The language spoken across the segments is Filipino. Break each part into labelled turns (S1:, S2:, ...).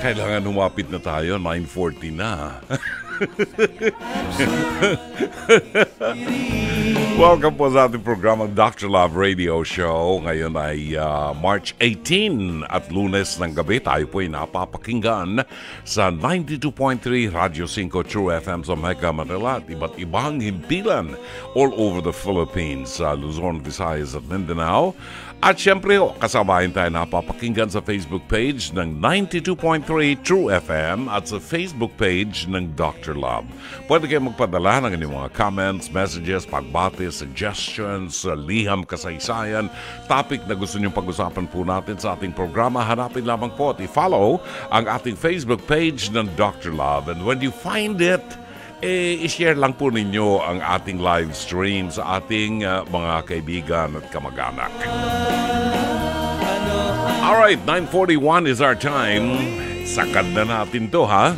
S1: Kailangan humapit na tayo, 9.40 na. Welcome po sa ating programa Dr. Love Radio Show. Ngayon ay uh, March 18 at lunes ng gabi. Tayo po ay napapakinggan sa 92.3 Radio 5 True FM sa Mega Manila at iba't ibang himpilan all over the Philippines sa Luzon, Visayas at Mindanao. At syempre, oh, kasabayan tayo napapakinggan sa Facebook page ng 92.3 True FM at sa Facebook page ng Dr. Love. Pwede kayo magpadala ng inyong mga comments, messages, pagbati, suggestions, liham kasaysayan, topic na gusto niyong pag-usapan po natin sa ating programa. Hanapin lamang po at i-follow ang ating Facebook page ng Dr. Love. And when you find it, eh, i-share lang po ninyo ang ating live stream sa ating uh, mga kaibigan at kamag-anak. Alright, 9.41 is our time. Sakad na natin to ha.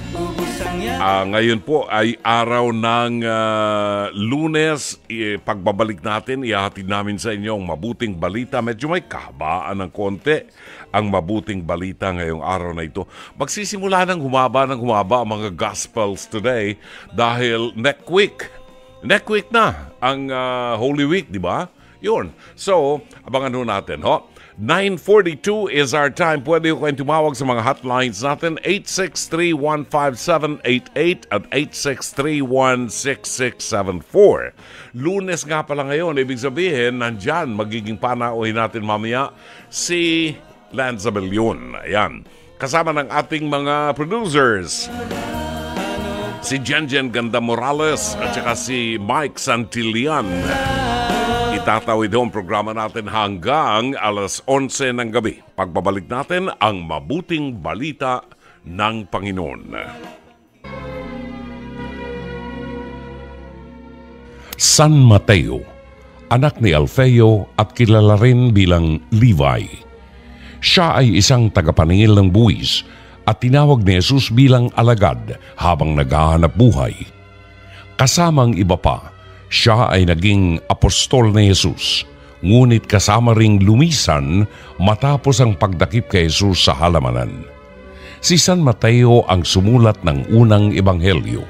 S1: Uh, ngayon po ay araw ng uh, lunes. I, pagbabalik natin, ihahatid namin sa inyo ang mabuting balita. Medyo may kahabaan ng konti ang mabuting balita ngayong araw na ito. Magsisimula ng humaba ng humaba ang mga Gospels today dahil next week, next week na ang uh, Holy Week, di ba? Yun. So, abangan ho natin, ho? 9.42 is our time. Pwede ko kayong tumawag sa mga hotlines natin. 863-15788 at 863-16674. Lunes nga pala ngayon. Ibig sabihin, nandyan, magiging panauhin natin mamaya si Lance Abellion. Ayan. Kasama ng ating mga producers. Si Jenjen Ganda Morales at saka si Mike Santillan. Itatawid ang programa natin hanggang alas 11 ng gabi. Pagbabalik natin ang mabuting balita ng Panginoon. San Mateo, anak ni Alfeo at kilala rin bilang Levi siya ay isang tagapaningil ng buwis at tinawag ni Jesus bilang alagad habang naghahanap buhay. Kasamang iba pa, siya ay naging apostol ni Jesus, ngunit kasama ring lumisan matapos ang pagdakip kay Jesus sa halamanan. Si San Mateo ang sumulat ng unang ebanghelyo.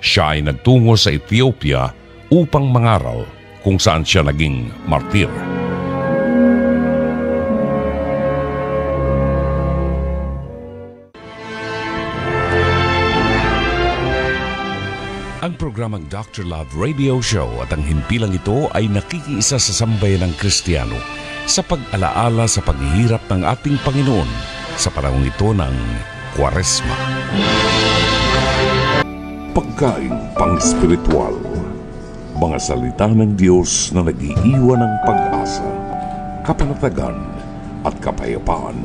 S1: Siya ay nagtungo sa Ethiopia upang mangaral kung saan siya naging martir. Ang programang Dr. Love Radio Show at ang himpilang ito ay nakikiisa sa sambayan ng Kristiyano sa pag-alaala sa paghihirap ng ating Panginoon sa panahong ito ng Kwaresma. Pagkain pang spiritual Mga salita ng Diyos na nag-iiwan ng pag-asa, kapanatagan at kapayapaan.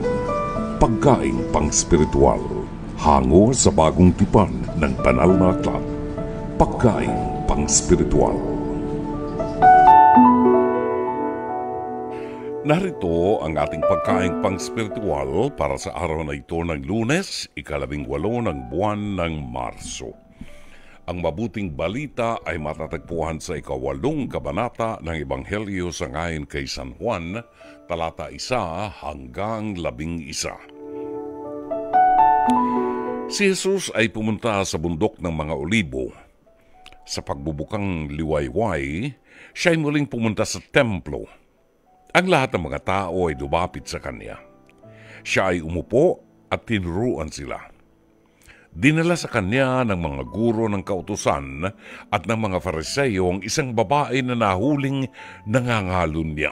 S1: Pagkain pang spiritual hango sa bagong tipan ng banal na aklat pagkain pang spiritual. Narito ang ating pagkain pang spiritual para sa araw na ito ng lunes, ikalabing walo ng buwan ng Marso. Ang mabuting balita ay matatagpuan sa ikawalong kabanata ng Ebanghelyo sa ngayon kay San Juan, talata isa hanggang labing isa. Si Jesus ay pumunta sa bundok ng mga olibo sa pagbubukang liwayway, siya ay muling pumunta sa templo. Ang lahat ng mga tao ay lumapit sa kanya. Siya ay umupo at tinuruan sila. Dinala sa kanya ng mga guro ng kautusan at ng mga fariseyo ang isang babae na nahuling nangangalun niya.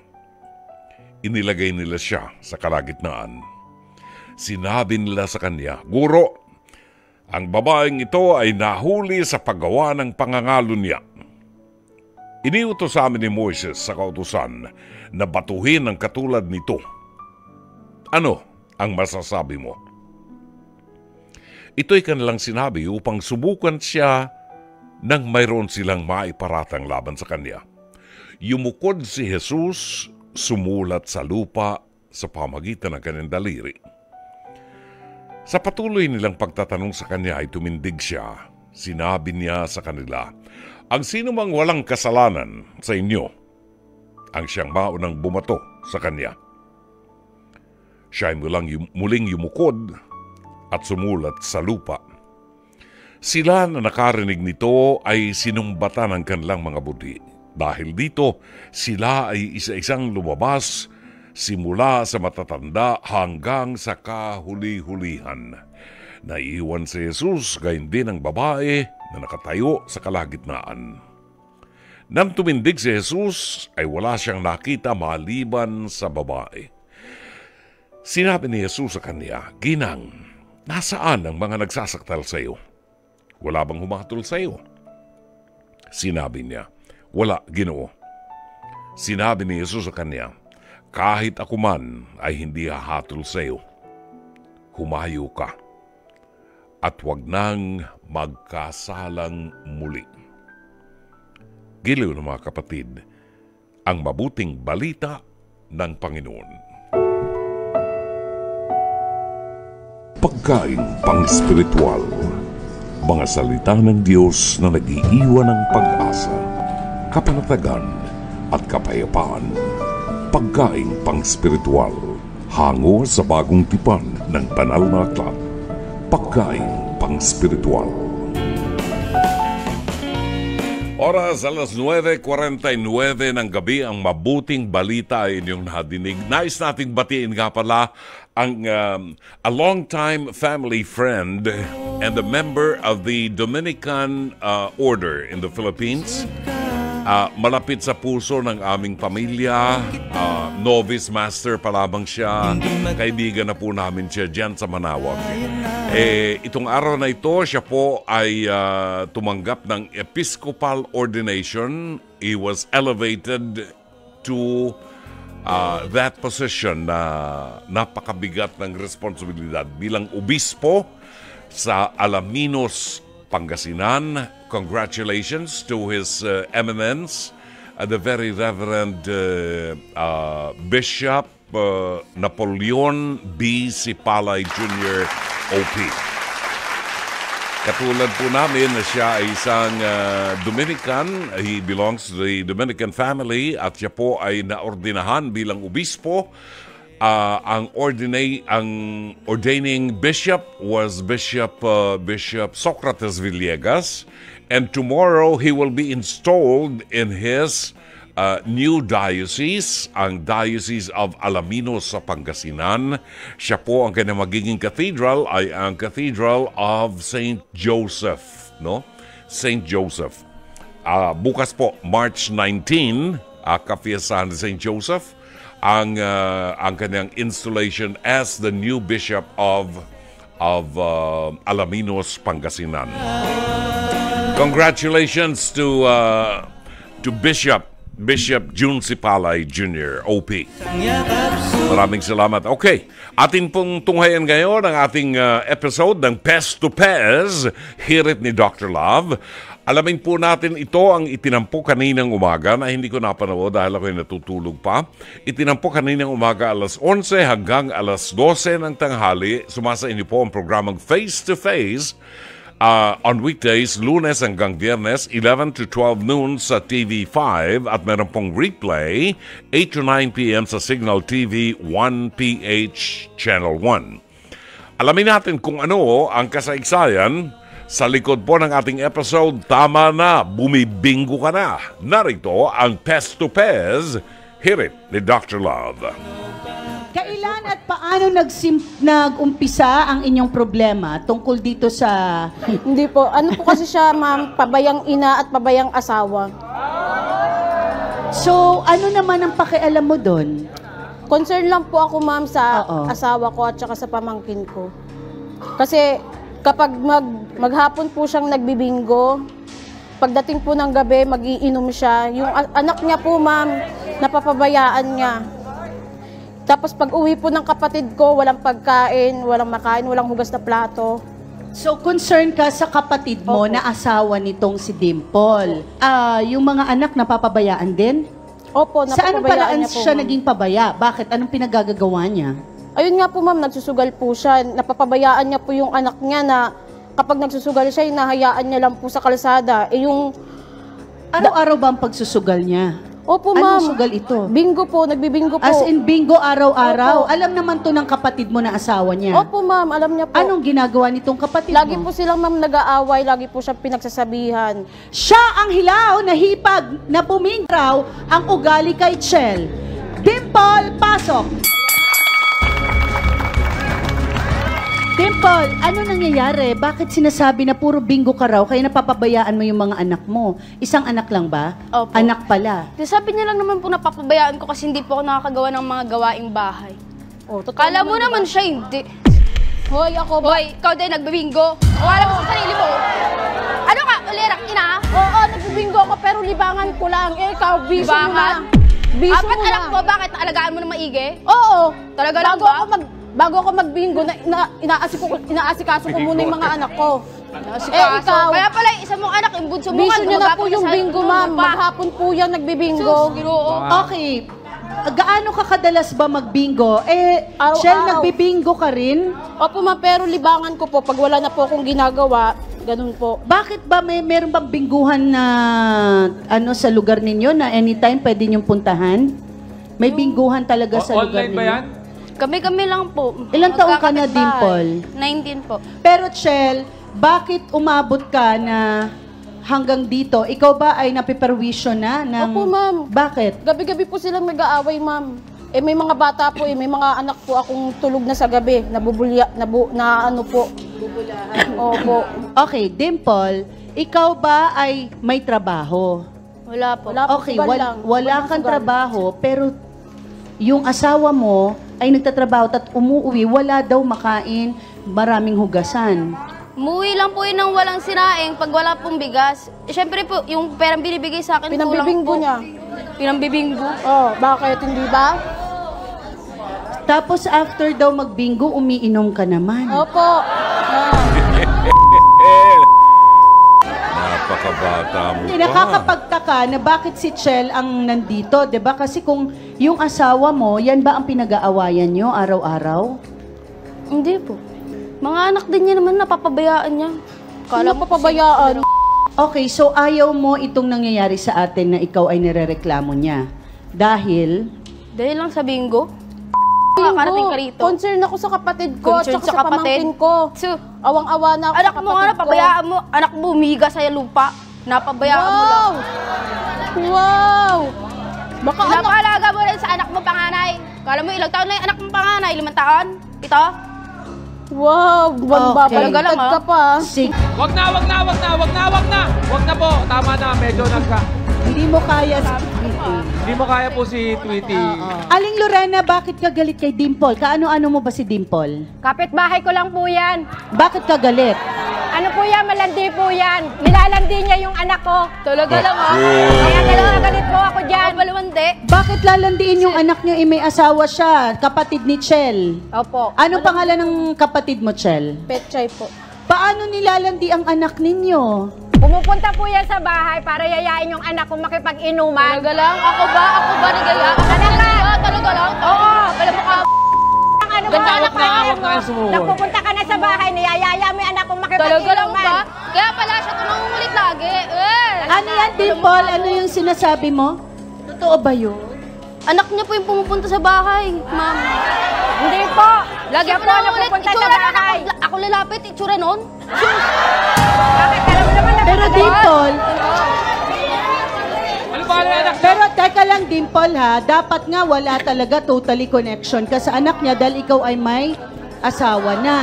S1: Inilagay nila siya sa kalagitnaan. Sinabi nila sa kanya, Guro, ang babaeng ito ay nahuli sa paggawa ng pangangalo niya. Iniutos sa amin ni Moises sa kautusan na batuhin ang katulad nito. Ano ang masasabi mo? Ito'y kanilang sinabi upang subukan siya nang mayroon silang maiparatang laban sa kanya. Yumukod si Jesus, sumulat sa lupa sa pamagitan ng kanyang daliri sa patuloy nilang pagtatanong sa kanya ay tumindig siya. Sinabi niya sa kanila, Ang sino mang walang kasalanan sa inyo, ang siyang maunang bumato sa kanya. Siya ay mulang, muling yumukod at sumulat sa lupa. Sila na nakarinig nito ay sinumbatan ng kanilang mga budi. Dahil dito, sila ay isa-isang lumabas simula sa matatanda hanggang sa kahuli-hulihan. Naiiwan si Jesus gayon din ang babae na nakatayo sa kalagitnaan. Nang tumindig si Jesus ay wala siyang nakita maliban sa babae. Sinabi ni Jesus sa kanya, Ginang, nasaan ang mga nagsasaktal sa iyo? Wala bang humatol sa iyo? Sinabi niya, Wala, ginoo. Sinabi ni Jesus sa kanya, Kahit ako man ay hindi hahatol sa iyo. Humayo ka at wag nang magkasalang muli. Giliw ng mga kapatid, ang mabuting balita ng Panginoon. Pagkain pang spiritual, mga salita ng Diyos na nag-iiwan ng pag-asa, kapanatagan at kapayapaan. Pagkain pang spiritual, hango sa bagong tipan ng banal na aklat pagkain pang spiritual. Oras alas 9.49 ng gabi ang mabuting balita ay inyong nadinig. Nais nating batiin nga pala ang um, a long-time family friend and a member of the Dominican uh, Order in the Philippines uh, malapit sa puso ng aming pamilya. Uh, novice master pa lamang siya. Kaibigan na po namin siya dyan sa Manawag. Eh, itong araw na ito, siya po ay uh, tumanggap ng Episcopal ordination. He was elevated to uh, that position na napakabigat ng responsibilidad bilang obispo sa Alaminos, Pangasinan. Congratulations to His uh, Eminence, uh, the very Reverend uh, uh, Bishop uh, Napoleon B. Sipalay Jr. OP. Katulad po namin na siya ay isang uh, Dominican. He belongs to the Dominican family at siya po ay naordinahan bilang obispo uh, ang ordinate ang ordaining bishop was Bishop uh, Bishop Socrates Villegas and tomorrow he will be installed in his uh, new diocese, ang Diocese of Alaminos sa Pangasinan. Siya po ang kanyang magiging cathedral ay ang Cathedral of St. Joseph, no? St. Joseph. Uh, bukas po, March 19, uh, kapiyasahan ni St. Joseph ang uh, ang kanyang installation as the new bishop of of uh, Alaminos, Pangasinan. Congratulations to uh, to Bishop Bishop June Sipalay Jr., OP. Maraming salamat. Okay, atin pong tunghayan ngayon ang ating uh, episode ng Pest to Pez, Hirit ni Dr. Love. Alamin po natin ito ang itinampo kaninang umaga na hindi ko napanood dahil ako'y natutulog pa. Itinampo kaninang umaga alas 11 hanggang alas 12 ng tanghali. Sumasa inyo po ang programang Face to Face uh, on weekdays, lunes hanggang biyernes, 11 to 12 noon sa TV5 at meron pong replay, 8 to 9 p.m. sa Signal TV 1PH Channel 1. Alamin natin kung ano ang kasaysayan sa likod po ng ating episode, tama na, bumibingo ka na. Narito ang Pest to Pez, Hirit ni Dr. Love.
S2: Kailan at paano nagsim nag-umpisa ang inyong problema tungkol dito sa...
S3: Hindi po. Ano po kasi siya, ma'am, pabayang ina at pabayang asawa.
S2: So, ano naman ang pakialam mo doon?
S3: Concern lang po ako, ma'am, sa
S2: Oo.
S3: asawa ko at saka sa pamangkin ko. Kasi kapag mag, maghapon po siyang nagbibingo, pagdating po ng gabi, magiinom siya. Yung a- anak niya po, ma'am, napapabayaan niya. Tapos pag uwi po ng kapatid ko, walang pagkain, walang makain, walang hugas na plato.
S2: So, concern ka sa kapatid mo
S3: Opo.
S2: na asawa nitong si Dimple. Ah, yung mga anak napapabayaan din?
S3: Opo,
S2: Sa anong
S3: napapabayaan
S2: paraan
S3: niya po,
S2: siya
S3: ma'am.
S2: naging pabaya? Bakit? Anong pinagagagawa niya?
S3: Ayun nga po ma'am, nagsusugal po siya. Napapabayaan niya po yung anak niya na kapag nagsusugal siya, hinahayaan niya lang po sa kalsada. Eh yung,
S2: Araw-araw ba ang pagsusugal niya?
S3: Opo,
S2: Anong
S3: ma'am.
S2: sugal ito?
S3: Bingo po, nagbibingo po.
S2: As in bingo araw-araw.
S3: Opo.
S2: Alam naman to ng kapatid mo na asawa niya.
S3: Opo, ma'am, alam niya po.
S2: Anong ginagawa nitong kapatid
S3: Lagi
S2: mo?
S3: po silang ma'am nag-aaway, lagi po siya pinagsasabihan.
S2: Siya ang hilaw na hipag na bumingraw ang ugali kay Chel. Dimple, pasok! Dimple, ano nangyayari? Bakit sinasabi na puro bingo ka raw kaya napapabayaan mo yung mga anak mo? Isang anak lang ba?
S4: Opo.
S2: Anak pala.
S4: Di sabi niya lang naman po napapabayaan ko kasi hindi po ako nakakagawa ng mga gawaing bahay.
S3: Oh, totoo
S4: Kala mo
S3: diba?
S4: naman siya hindi.
S3: Hoy, ako ba?
S4: Hoy, ikaw din nagbibingo. Wala mo sa sarili mo. Ano ka, ulirak ina?
S3: Oo, nagbibingo ako pero libangan ko lang. Eh, ikaw, biso mo
S4: Libangan?
S3: na. Biso
S4: Apat
S3: mo
S4: anak
S3: na.
S4: mo, bakit naalagaan mo na maigi?
S3: Oo.
S4: Talaga lang
S3: bago
S4: ba?
S3: Ako mag, bago ako magbingo, na, ina, inaasiko, inaasikaso ko muna yung mga anak ko. Eh, ikaw,
S4: Kaya pala isa mong anak, yung bunso mo
S3: biso niyo na po yung
S4: sa-
S3: bingo, ma'am. Maghapon po yan nagbibingo.
S4: Sus, ginoo.
S2: Okay. Gaano ka kadalas ba magbingo? Eh,
S3: Araw-araw.
S2: Chel, nagbibingo ka rin?
S3: Opo, ma'am, pero libangan ko po. Pag wala na po akong ginagawa, ganun po.
S2: Bakit ba may meron bang bingguhan na ano sa lugar ninyo na anytime pwede niyong puntahan? May bingguhan talaga sa
S5: O-
S2: lugar
S5: online
S2: ninyo.
S5: ba yan?
S4: Kami-kami lang po.
S2: Ilang taong ka na,
S4: Magkakapitbahay.
S2: Dimple?
S4: 19 po.
S2: Pero Chel, bakit umabot ka na hanggang dito? Ikaw ba ay napiperwisyo na? Ng...
S3: Opo, ma'am.
S2: Bakit?
S3: Gabi-gabi po silang nag-aaway, ma'am. Eh, may mga bata po eh. May mga anak po akong tulog na sa gabi. Nabubulya, nabu, na ano po. Opo.
S2: Okay, Dimple, ikaw ba ay may trabaho?
S4: Wala po.
S3: Wala po,
S2: Okay,
S3: sugal
S2: wal-
S3: lang.
S2: wala
S3: Walang
S2: kang
S3: sugal.
S2: trabaho, pero yung asawa mo ay nagtatrabaho at umuwi, wala daw makain, maraming hugasan.
S4: Muwi lang po yun ng walang sinaing pag wala pong bigas. Eh, Siyempre po, yung perang binibigay sa akin, kulang
S3: Pinambibinggo
S4: po.
S3: niya.
S4: Pinambibinggo.
S3: Oh, bakit? Hindi ba?
S2: Tapos after daw magbingo, umiinom ka naman.
S3: Opo. Ah.
S1: Napakabata mo
S2: Hindi,
S1: pa.
S2: nakakapagtaka na bakit si Chel ang nandito, 'di ba? Kasi kung yung asawa mo, yan ba ang pinag-aawayan nyo araw-araw?
S4: Hindi po. Mga anak din niya naman, napapabayaan niya.
S3: Kala mo pabayaan.
S2: Okay, so ayaw mo itong nangyayari sa atin na ikaw ay nirereklamo niya. Dahil,
S4: Dahil lang sa bingo. Nakakarating ka rito.
S3: Concern ako sa kapatid ko at
S4: Concern sa
S3: sa
S4: kapatid?
S3: pamangkin ko.
S4: So,
S3: Awang-awa na ako
S4: anak
S3: sa
S4: mo
S3: kapatid
S4: nga,
S3: ko.
S4: napabayaan mo. Anak mo, umiga sa lupa. Napabayaan mo lang.
S3: Wow! Wow! Baka anak...
S4: Pinapalaga mo rin sa anak mo panganay. Kala mo ilang taon na yung anak mo panganay? Limang taon? Ito?
S3: Wow! Babaliktad
S4: Talaga lang,
S3: ka
S4: ah.
S3: pa.
S2: sig-
S5: Wag na, wag na, wag na, wag na, wag na! Wag na po, tama na, medyo nagka...
S2: hindi mo kaya si
S5: Hindi mo kaya po si Tweety.
S2: Aling Lorena, bakit ka galit kay Dimple? Kaano-ano mo ba si Dimple?
S6: Kapitbahay ko lang po yan.
S2: Bakit ka galit?
S6: Ano po yan? Malandi po yan. Nilalandi niya yung anak ko.
S4: Talaga lang ha?
S6: Kaya dalawa galit po ako dyan.
S4: Yan, balawande.
S2: Bakit lalandiin yung anak niyo? Eh, may asawa siya, kapatid ni Chel.
S6: Opo.
S2: Ano pangalan ng kapatid mo, Chel?
S3: Petchay po.
S2: Paano nilalandi ang anak ninyo?
S6: Pumupunta po yan sa bahay para yayain yung anak ko makipag-inuman.
S4: Talaga lang? Ako ba? Ako ba nagaya? Ako
S6: Talaga?
S4: ba? Talaga lang?
S6: Oo.
S4: Pala mo ka.
S6: Ang ano
S4: Ganda
S6: mo,
S4: anak na
S5: kayo sumuwag.
S6: Nagpupunta ka na sa bahay, niyayaya mo yung anak ko
S4: Talaga lang
S6: makipag-inuman.
S4: ba? Kaya pala siya ito nangungulit lagi. Eh.
S2: Ano yan, Dimple? Ano yung sinasabi mo? Totoo ba yun?
S4: Anak niya po yung pumupunta sa bahay, ma'am.
S6: Hindi po.
S4: Lagi po nangungulit.
S6: napupunta sa bahay.
S4: ako, ako lalapit, itsura nun.
S6: Bakit? Alam mo naman na
S2: Pero Dimple,
S5: Ano ba anak?
S2: pero teka lang Dimple ha, dapat nga wala talaga totally connection ka sa anak niya dahil ikaw ay may asawa na.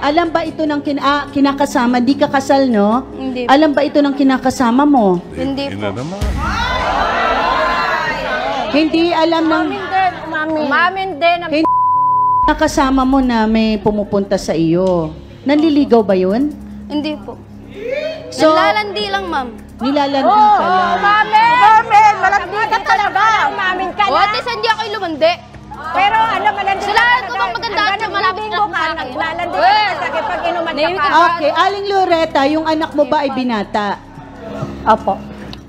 S2: Alam ba ito ng kin ah, kinakasama? Di ka kasal, no?
S4: Hindi.
S2: Alam ba ito ng kinakasama mo?
S4: Hindi
S1: Ina
S4: po.
S1: naman.
S2: Hindi alam ng
S6: Umamin din. Umamin. Umamin din.
S2: hindi nakasama mo na may pumupunta sa iyo. Nanliligaw ba yun?
S4: Hindi po.
S2: So,
S4: Nalalandi lang, ma'am.
S2: nilalandi
S6: Oo,
S2: ka lang.
S6: umamin. Umamin. Malandi ka talaga. Umamin ka
S4: O,
S6: na.
S4: at least hindi ako yung lumandi.
S6: Pero ano, malandi
S4: Sila,
S6: ka talaga.
S4: bang maganda at
S6: Hanggang
S4: malapit na
S6: ka,
S4: sa akin?
S6: naglalandi ka sa pag inuman ka pa.
S2: Okay, Aling Loretta, yung anak mo ba ay binata?
S6: Opo.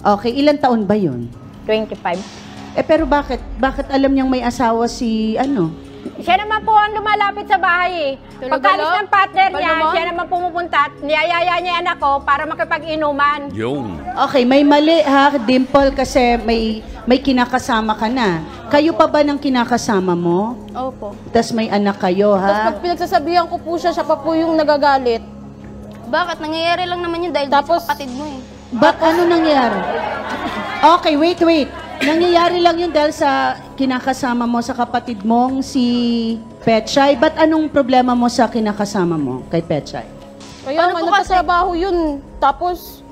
S2: Okay, ilang taon ba yun?
S6: 25.
S2: Eh pero bakit? Bakit alam niyang may asawa si ano?
S6: Siya naman po ang lumalapit sa bahay eh.
S4: Talaga
S6: Pagkalis ng partner niya, siya naman pumupunta, niyayaya niya yung anak ko para makipag-inuman.
S1: Yung.
S2: Okay, may mali ha, Dimple, kasi may, may kinakasama ka na. Kayo pa ba ng kinakasama mo?
S3: Opo.
S2: Tapos may anak kayo,
S3: Tapos
S2: ha?
S3: pag pinagsasabihan ko po siya, siya pa po yung nagagalit.
S4: Bakit? Nangyayari lang naman yun dahil
S3: Tapos-
S4: sa kapatid mo eh.
S2: Ba't ano nangyari? Okay, wait, wait. Nangyayari lang yun dahil sa kinakasama mo sa kapatid mong si Petchay. Ba't anong problema mo sa kinakasama mo kay Petchay?
S3: Kaya
S4: Paano
S3: nga,
S4: po kasi?
S3: nagtatrabaho yun. Tapos,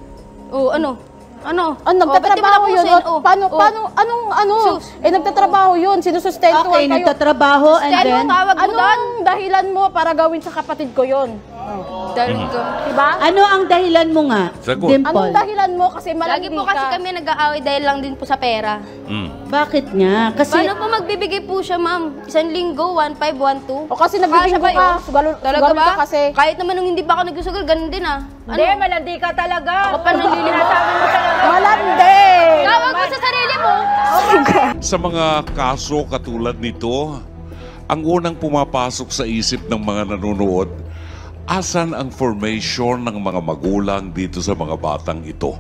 S4: Oh, ano? Ano?
S3: ah, nagtatrabaho yun. O, paano,
S4: oh.
S3: paano, anong, ano?
S4: Sus.
S3: Eh, nagtatrabaho yun. Sinusustentuhan
S2: Okay,
S3: kayo.
S2: nagtatrabaho and
S4: Kaya
S2: then...
S4: ano tawag mo doon?
S3: Anong dahilan mo para gawin sa kapatid ko yun?
S4: Dahil ko.
S3: Diba?
S2: Ano ang dahilan mo nga,
S1: Sagot.
S2: Dimple?
S3: Anong dahilan mo? Kasi
S4: Lagi
S3: malandi
S4: po kasi
S3: ka.
S4: kami nag-aaway dahil lang din po sa pera.
S1: Mm.
S2: Bakit nga? Kasi...
S4: Paano po magbibigay po siya, ma'am? Isang linggo, 1.5, 1.2?
S3: O kasi
S4: ba
S3: ka.
S4: yun?
S3: Sugal-
S4: Talaga
S3: sugal
S4: ba?
S3: ka kasi.
S4: Kahit naman nung hindi pa ako nagsusugal, ganun din ah.
S6: Hindi, malandi ka talaga.
S4: Ako pa.
S6: Sinasabi mo talaga.
S3: Malandi!
S4: Tawag mo sa sarili mo.
S1: Sa mga kaso katulad nito, ang unang pumapasok sa isip ng mga nanonood, asan ang formation ng mga magulang dito sa mga batang ito?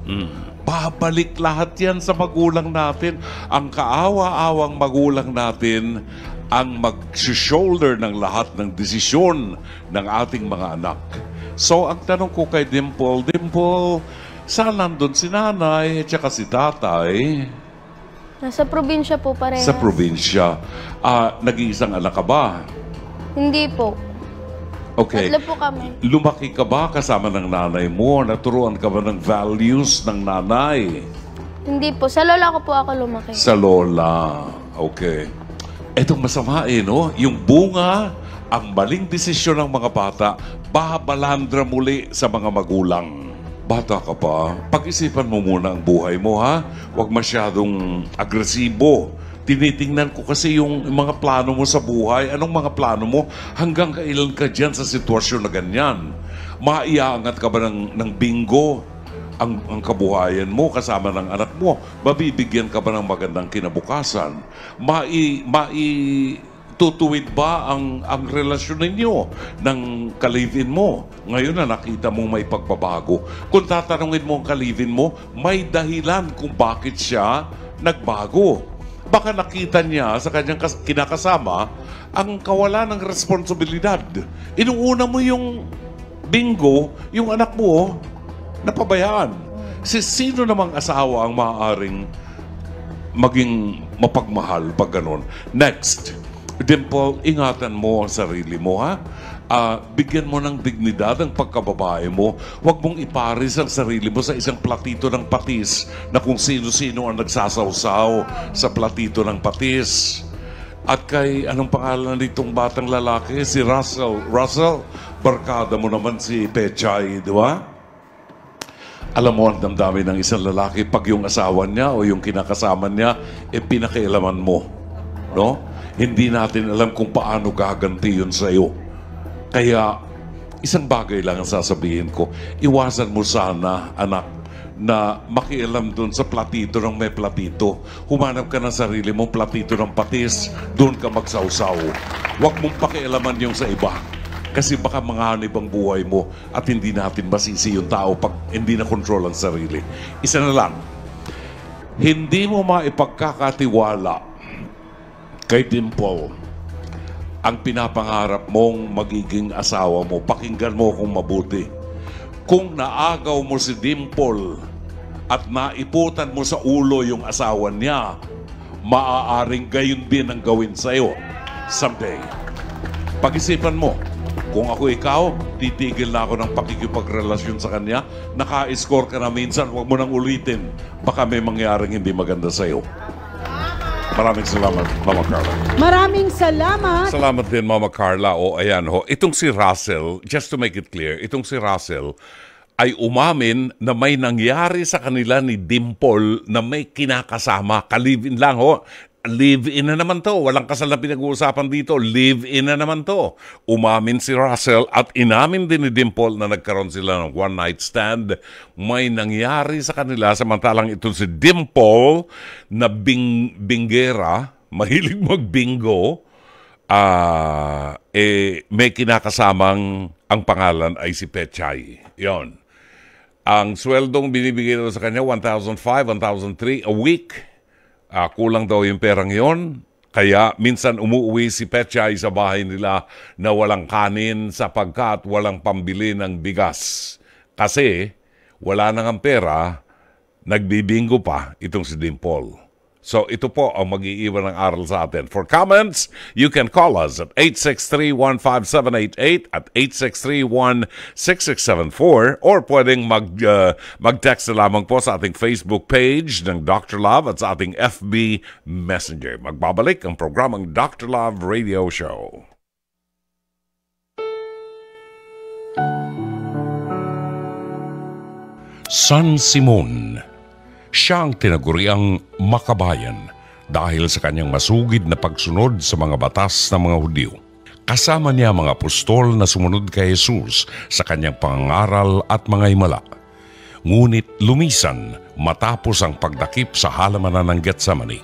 S1: Babalik lahat yan sa magulang natin. Ang kaawa-awang magulang natin ang mag-shoulder ng lahat ng desisyon ng ating mga anak. So, ang tanong ko kay Dimple, Dimple, saan nandun si nanay at saka si tatay?
S4: Nasa probinsya po pareha.
S1: Sa probinsya. Ah, nag-iisang anak ka ba?
S4: Hindi po.
S1: Okay.
S4: Tatlo po kami.
S1: Lumaki ka ba kasama ng nanay mo? Naturuan ka ba ng values ng nanay?
S4: Hindi po. Sa lola ko po ako lumaki.
S1: Sa lola. Okay. Etong masama eh, no? Yung bunga, ang maling desisyon ng mga bata, babalandra muli sa mga magulang. Bata ka pa, pag-isipan mo muna ang buhay mo, ha? Huwag masyadong agresibo. Tinitingnan ko kasi yung mga plano mo sa buhay. Anong mga plano mo? Hanggang kailan ka dyan sa sitwasyon na ganyan? Maiangat ka ba ng, ng bingo? ang, ang kabuhayan mo kasama ng anak mo, mabibigyan ka ba ng magandang kinabukasan? Mai, mai tutuwid ba ang, ang relasyon ninyo ng kalivin mo? Ngayon na nakita mo may pagbabago. Kung tatanungin mo ang kalivin mo, may dahilan kung bakit siya nagbago. Baka nakita niya sa kanyang kas- kinakasama ang kawalan ng responsibilidad. Inuuna mo yung bingo, yung anak mo, napabayaan. Si sino namang asawa ang maaaring maging mapagmahal pag ganun. Next, Dimple, ingatan mo ang sarili mo, ha? Ah, bigyan mo ng dignidad ang pagkababae mo. Huwag mong iparis ang sarili mo sa isang platito ng patis na kung sino-sino ang nagsasawsaw sa platito ng patis. At kay, anong pangalan nitong batang lalaki? Si Russell. Russell, barkada mo naman si Pechay, di ba? Alam mo ang damdamin ng isang lalaki pag yung asawa niya o yung kinakasama niya, e pinakialaman mo. No? Hindi natin alam kung paano gaganti yun sa'yo. Kaya, isang bagay lang ang sasabihin ko. Iwasan mo sana, anak, na makialam doon sa platito ng may platito. Humanap ka ng sarili mong platito ng patis, doon ka magsawsaw. Huwag mong pakialaman yung sa iba. Kasi baka manganib ang buhay mo at hindi natin masisi yung tao pag hindi na control ang sarili. Isa na lang, hindi mo maipagkakatiwala kay Dimple ang pinapangarap mong magiging asawa mo. Pakinggan mo kung mabuti. Kung naagaw mo si Dimple at naiputan mo sa ulo yung asawa niya, maaaring gayon din ang gawin sa'yo someday. Pag-isipan mo, kung ako ikaw, titigil na ako ng pakikipagrelasyon sa kanya. Naka-score ka na minsan, huwag mo nang ulitin. Baka may mangyaring hindi maganda sa'yo. Maraming salamat, Mama Carla.
S2: Maraming salamat.
S1: Salamat din, Mama Carla. O, ayan ho. Itong si Russell, just to make it clear, itong si Russell ay umamin na may nangyari sa kanila ni Dimple na may kinakasama. Kalivin lang ho. Live-in na naman to. Walang kasal na pinag-uusapan dito. Live-in na naman to. Umamin si Russell at inamin din ni Dimple na nagkaroon sila ng one-night stand. May nangyari sa kanila samantalang ito si Dimple na bing binggera, mahilig magbingo, ah, eh, may kinakasamang ang pangalan ay si Pechay. Yon. Ang sweldong binibigay daw sa kanya, 1,500, 1,003 a week. Ah, kulang daw yung perang yon. Kaya minsan umuwi si Pechay sa bahay nila na walang kanin sapagkat walang pambili ng bigas. Kasi wala nang ang pera, nagbibingo pa itong si Dimple. So ito po ang mag-iiwan ng aral sa atin. For comments, you can call us at 863-15788 at 863-16674 or pwedeng mag, uh, mag-text na lamang po sa ating Facebook page ng Dr. Love at sa ating FB Messenger. Magbabalik ang programang Dr. Love Radio Show. San Simon siya ang tinaguriang makabayan dahil sa kanyang masugid na pagsunod sa mga batas ng mga Hudyo. Kasama niya mga apostol na sumunod kay Jesus sa kanyang pangaral at mga himala. Ngunit lumisan matapos ang pagdakip sa halamanan ng Getsemani.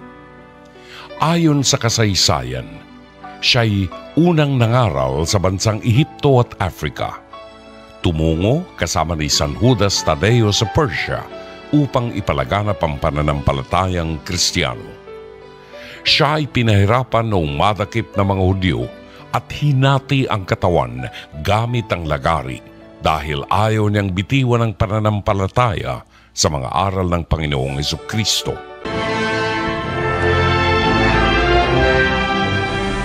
S1: Ayon sa kasaysayan, siya'y unang nangaral sa bansang Ehipto at Africa. Tumungo kasama ni San Judas Tadeo sa Persia upang ipalaganap ang pananampalatayang Kristiyano. Siya ay pinahirapan noong madakip ng mga Hudyo at hinati ang katawan gamit ang lagari dahil ayaw niyang bitiwan ang pananampalataya sa mga aral ng Panginoong Heso Kristo.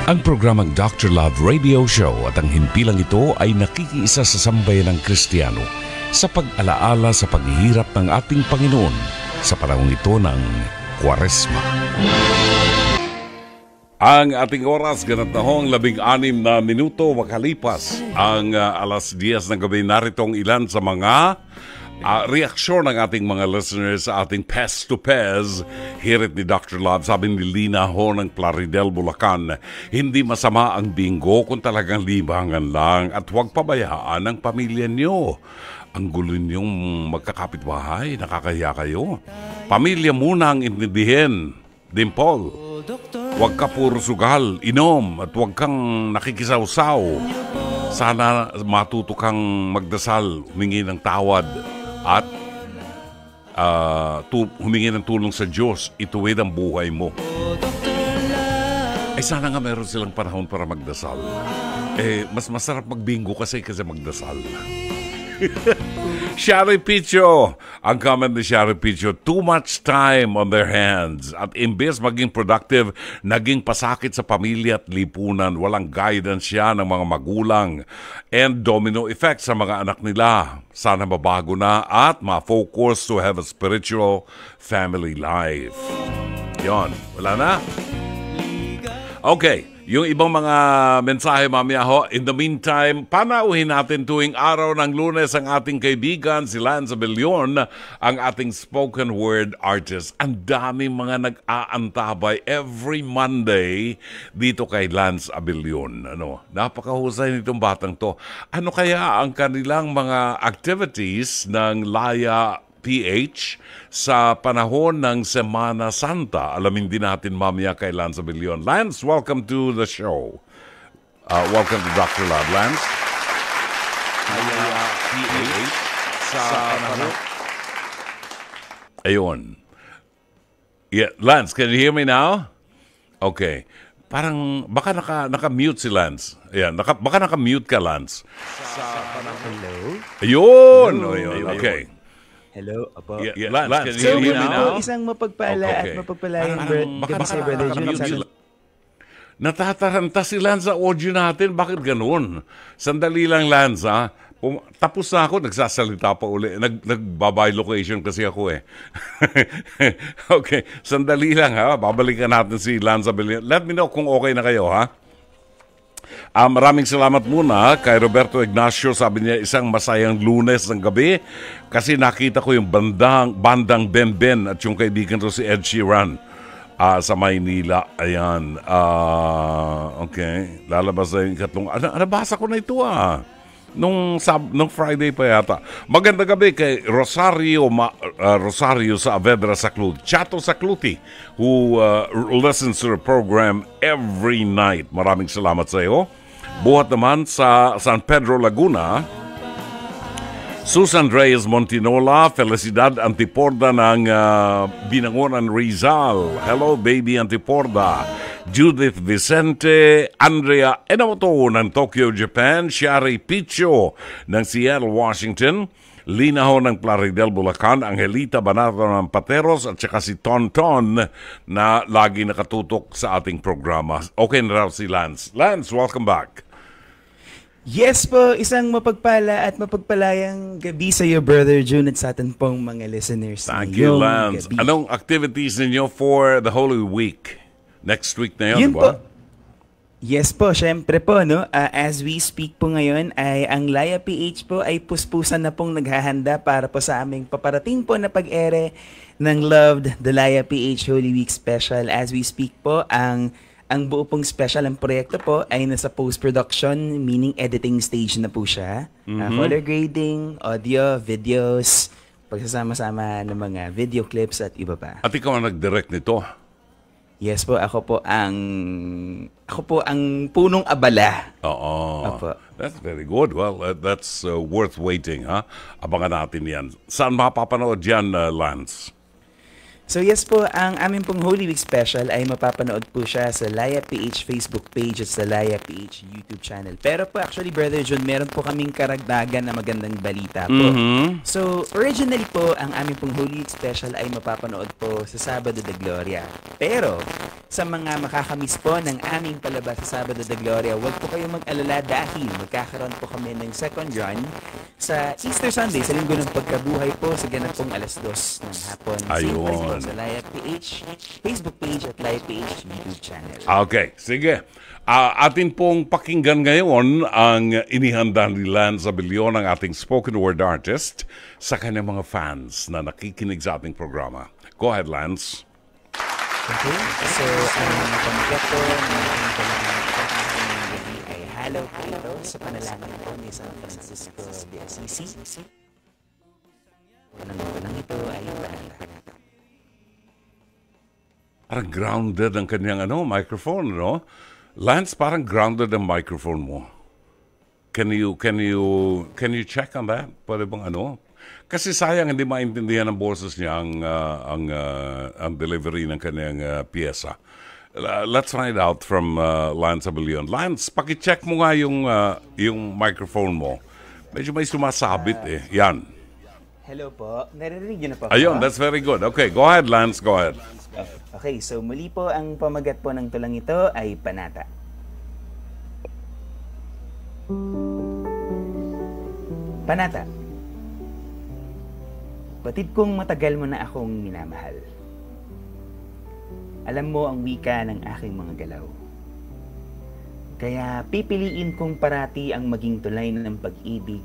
S1: Ang programang Dr. Love Radio Show at ang himpilang ito ay nakikiisa sa sambayan ng Kristiyano sa pag-alaala sa paghihirap ng ating Panginoon sa panahong ito ng Kwaresma. Ang ating oras, ganat na hong labing-anim na minuto makalipas ang uh, alas 10 ng gabi. Narito ang ilan sa mga uh, reaksyon ng ating mga listeners sa ating Pest to Pez. Hirit ni Dr. Love, sabi ni Lina Ho ng Plaridel, Bulacan, hindi masama ang bingo kung talagang libangan lang at huwag pabayaan ang pamilya niyo. Ang gulo niyong magkakapitbahay, nakakaya kayo. Pamilya muna ang intindihin. Dimple, huwag ka puro sugal, inom, at huwag kang nakikisawsaw. Sana matuto kang magdasal, humingi ng tawad, at uh, tu- humingi ng tulong sa Diyos, ituwid ang buhay mo. Ay sana nga meron silang panahon para magdasal. Eh, mas masarap magbingo kasi kasi magdasal. Shari Picho. Ang comment ni Shari Picho, too much time on their hands. At imbes maging productive, naging pasakit sa pamilya at lipunan. Walang guidance siya ng mga magulang. And domino effect sa mga anak nila. Sana mabago na at ma-focus to have a spiritual family life. Yon, wala na? Okay. Yung ibang mga mensahe mamaya ho, in the meantime, panauhin natin tuwing araw ng lunes ang ating kaibigan, si Lance Abellion, ang ating spoken word artist. Ang daming mga nag-aantabay every Monday dito kay Lance Abellion. Ano, napakahusay nitong batang to. Ano kaya ang kanilang mga activities ng Laya PH sa panahon ng Semana Santa. Alamin din natin mamaya kay Lance Abilion. Lance, welcome to the show. Uh, welcome to Dr. Love. Lance? Kaya PH sa, panahon... Ayun. Yeah, Lance, can you hear me now? Okay. Parang baka naka naka-mute si Lance. Ayan, naka, baka naka-mute ka Lance.
S7: Sa Hello?
S1: Ayun, ayun. Okay.
S7: Hello, apo.
S1: Yeah, yeah, Lance, can you
S7: So,
S1: hear me now?
S7: po, isang mapagpala
S1: Okay.
S7: at mapagpalayang birth
S1: baka
S7: gabi sa Brother Jun.
S1: Natataranta si Lance sa audio natin. Bakit ganun? Sandali lang, Lance, ha? Pum- tapos na ako, nagsasalita pa uli. Nag, nagbabay location kasi ako eh. okay, sandali lang ha. Babalikan natin si Lance Abelino. Let me know kung okay na kayo ha. Ah, maraming salamat muna kay Roberto Ignacio. Sabi niya, isang masayang lunes ng gabi kasi nakita ko yung bandang, bandang Ben Ben at yung kaibigan ko si Ed Sheeran ah, sa Maynila. Ayan. Ah, okay. Lalabas na yung ikatlong... Ano, nabasa ko na ito ah. Nung, sab nung Friday pa yata. Maganda gabi kay Rosario Ma- uh, Rosario sa Avedra Sacluti. Chato Sacluti, who uh, listens to the program every night. Maraming salamat sa iyo. Buhat naman sa San Pedro, Laguna, Susan Reyes Montinola, Felicidad Antiporda ng uh, Binangonan Rizal. Hello, baby Antiporda. Judith Vicente, Andrea Enomoto ng Tokyo, Japan, Shari Picho ng Seattle, Washington, Lina ho ng Plaridel, Bulacan, Angelita Banato ng Pateros at saka si Tonton na lagi nakatutok sa ating programa. Okay na raw si Lance. Lance, welcome back.
S7: Yes po, isang mapagpala at mapagpalayang gabi sa iyo, Brother June, at sa atin pong mga listeners.
S1: Thank you, Lance.
S7: gabi.
S1: Anong activities ninyo for the Holy Week? Next week na yun,
S7: Yun po. Yes po, syempre po, no? Ah, as we speak po ngayon, ay ang Laya PH po ay puspusan na pong naghahanda para po sa aming paparating po na pag-ere ng Loved the Laya PH Holy Week Special. As we speak po, ang ang buo pong special ang proyekto po ay nasa post-production, meaning editing stage na po siya. Ah, color grading, audio, videos, pagsasama-sama ng mga video clips at iba pa.
S1: At ikaw ang nag-direct nito.
S7: Yes po, ako po ang ako po ang punong abala.
S1: Oo.
S7: Apo.
S1: That's very good. Well, uh, that's uh, worth waiting, ha? Abangan natin yan. Saan mapapanood yan, uh, Lance?
S7: So yes po, ang aming pong Holy Week special ay mapapanood po siya sa Laya PH Facebook page at sa Laya PH YouTube channel. Pero po actually Brother John, meron po kaming karagdagan na magandang balita po.
S1: Mhm.
S7: So originally po, ang aming pong Holy Week special ay mapapanood po sa Sabado de Gloria. Pero sa mga makakamiss po ng aming palabas sa Sabado de Gloria, huwag po kayong mag-alala dahil magkakaroon po kami ng second run sa Easter Sunday, sa linggo ng pagkabuhay po sa ganap pong alas dos ng hapon.
S1: Ayun.
S7: Sa Laya PH Facebook page at Laya PH YouTube channel.
S1: Okay, sige. Ah, atin pong pakinggan ngayon ang inihanda ni Lance Abilion, ang ating spoken word artist, sa kanyang mga fans na nakikinig sa ating programa. Go ahead, Lance.
S7: Okay? So, ang pamagat gabi ay halaw ito sa panalangin po ni San Francisco de Assisi. Unang-unang ito ay panalangin.
S1: Parang grounded ang kanyang ano, microphone, no? Lance, parang grounded ang microphone mo. Can you, can you, can you check on that? Pwede bang ano? Kasi sayang hindi maintindihan ng boses niya ang, ah, ang, ah, ang delivery ng kanyang ah, pyesa. Uh, let's find out from uh, Lance Abelion. Lance, pakicheck mo nga yung, ah, yung microphone mo. Medyo may sumasabit eh. Yan.
S7: Hello po. Naririnig niyo na po.
S1: Ayun, that's very good. Okay, go ahead, Lance. Go ahead.
S7: Okay, so muli po ang pamagat po ng tulang ito ay panata. Panata. Batid kong matagal mo na akong minamahal. Alam mo ang wika ng aking mga galaw. Kaya pipiliin kong parati ang maging tulay ng pag-ibig.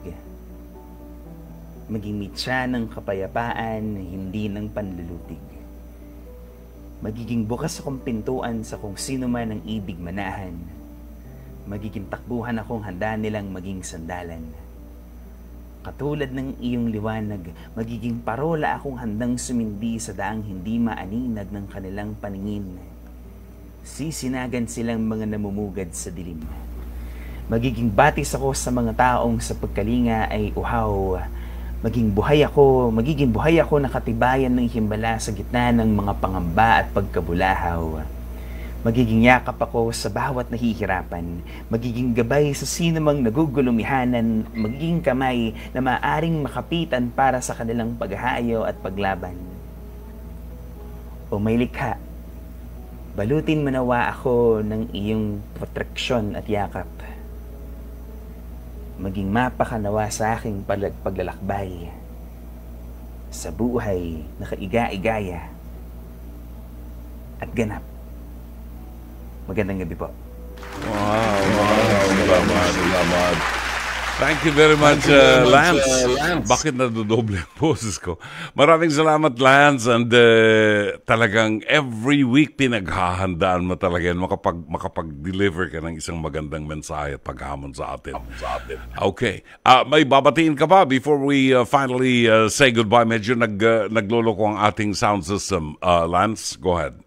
S7: Maging mitsa ng kapayapaan, hindi ng panlulutig magiging bukas akong pintuan sa kung sino man ang ibig manahan. Magiging takbuhan akong handa nilang maging sandalan. Katulad ng iyong liwanag, magiging parola akong handang sumindi sa daang hindi maaninag ng kanilang paningin. Sisinagan silang mga namumugad sa dilim. Magiging batis ako sa mga taong sa pagkalinga ay uhaw, maging buhay ako, magiging buhay ako na katibayan ng himbala sa gitna ng mga pangamba at pagkabulahaw. Magiging yakap ako sa bawat nahihirapan, magiging gabay sa sino mang nagugulumihanan, magiging kamay na maaring makapitan para sa kanilang paghahayo at paglaban. O may likha, balutin mo nawa ako ng iyong proteksyon at yakap maging mapakanawa sa aking paglalakbay sa buhay na kaiga-igaya at ganap. Magandang gabi po.
S1: Wow, wow, salamat, salamat. Thank you very much, uh, Lance. Bakit nadodoble ang boses ko? Maraming salamat, Lance. And uh, talagang every week pinaghahandaan mo talaga yan makapag, makapag-deliver ka ng isang magandang mensahe at paghamon sa atin. Okay. Uh, may babatiin ka pa before we uh, finally uh, say goodbye. Medyo nag, uh, nagloloko ang ating sound system. Uh, Lance, go ahead.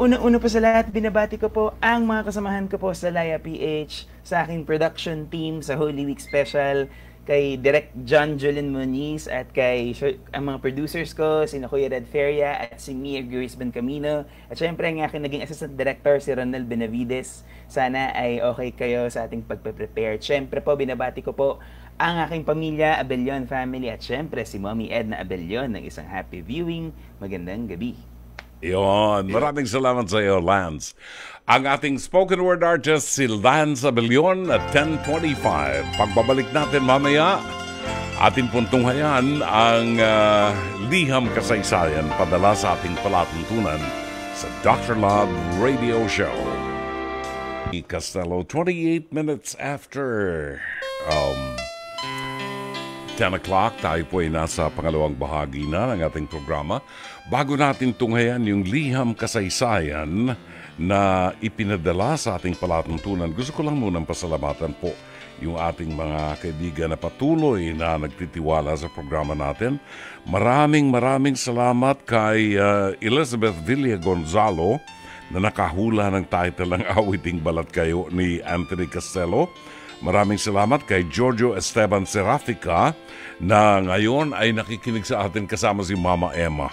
S7: Una-una po sa lahat, binabati ko po ang mga kasamahan ko po sa Laya PH, sa aking production team sa Holy Week Special, kay Direct John Julian Muniz at kay ang mga producers ko, si Kuya Red Feria at si Mia Grace Camino. At syempre ang aking naging assistant director, si Ronald Benavides. Sana ay okay kayo sa ating pagpe-prepare. Syempre po, binabati ko po ang aking pamilya, Abellion family at syempre si Mommy Edna Abellion ng isang happy viewing. Magandang gabi.
S1: Yon, maraming salamat sa iyo, Lance. Ang ating spoken word artist si Lance Abellion at 10.25. Pagbabalik natin mamaya, atin puntunghayan ang uh, liham kasaysayan padala sa ating palatuntunan sa Dr. Love Radio Show. Castello, 28 minutes after um, 10 o'clock, tayo po ay nasa pangalawang bahagi na ng ating programa. Bago natin tunghayan yung liham kasaysayan na ipinadala sa ating palatuntunan, gusto ko lang munang pasalamatan po yung ating mga kaibigan na patuloy na nagtitiwala sa programa natin. Maraming maraming salamat kay uh, Elizabeth Villa Gonzalo na nakahula ng title ng Awiting Balat Kayo ni Anthony Castello. Maraming salamat kay Giorgio Esteban Serafica na ngayon ay nakikinig sa atin kasama si Mama Emma.